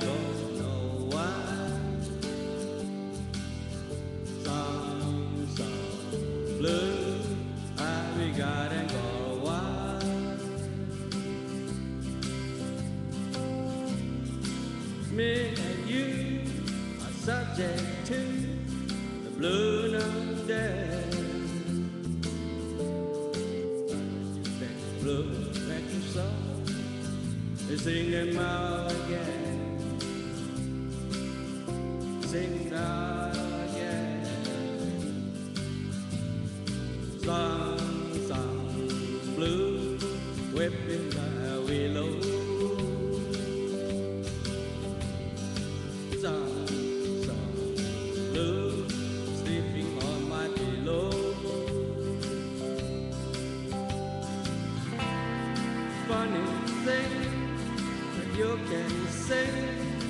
don't know why. Some, some blue. Me and you are subject to the blue no day. Blue, back to song, they sing them out again, out again. Funny thing that you can sing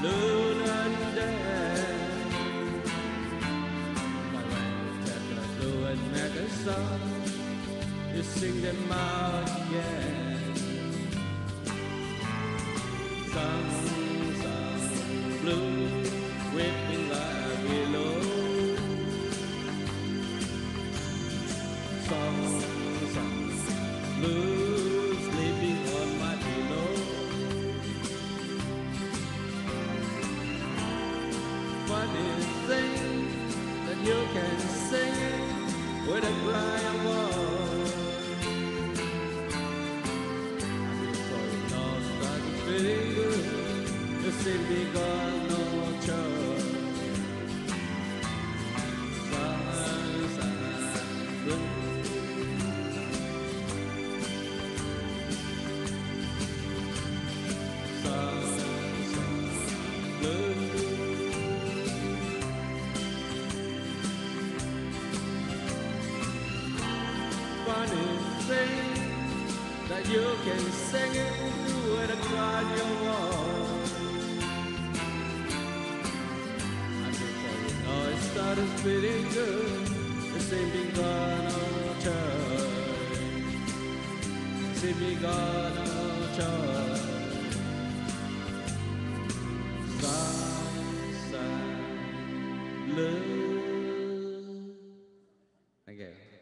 blue London. But when you take the blue and make a song, you sing them out again. Some, some blue, whipping with a cry that you can sing it with a crowd you want. And before you know it started feeling good, it seemed to gone on time. Seemed to gone on time. Look.